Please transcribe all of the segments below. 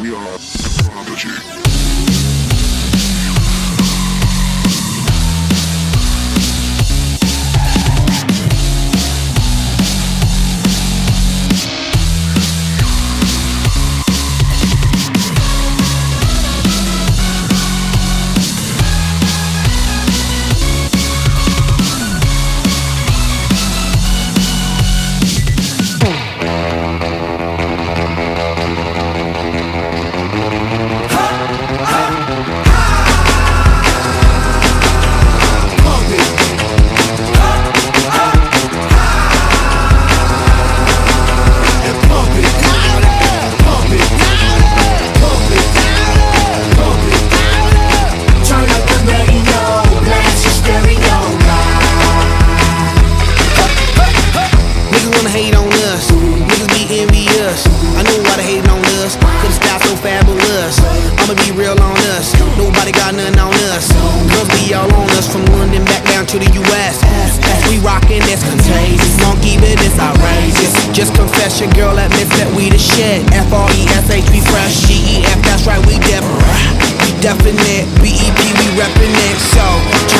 We are Prodigy. Hate on us, niggas be envious. I know why they hating on us, the style so fabulous. I'ma be real on us, nobody got nothing on us. Girls be all on us from London back down to the US. We rockin', that's contagious. Monkey, but it's outrageous. Just confess your girl admits that we the shit. F R E S H, we fresh. G E F, that's right, we def. We definite. B E P, we reppin' it. So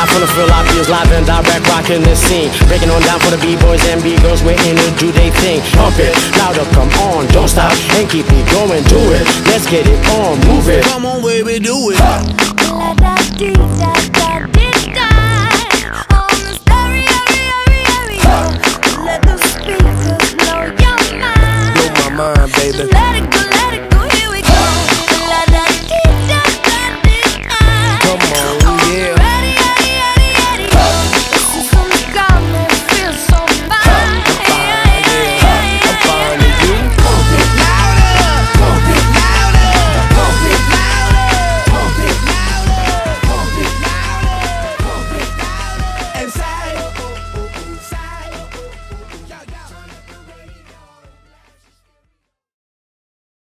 Apple, the eye full of feel obvious, live and direct, rocking the scene. Breaking on down for the B-boys and B-girls, we're in to do they thing. Pump it, louder, come on, don't stop, and keep it going, do it. Let's get it on, move it. Come on, baby, do it. Let that DJ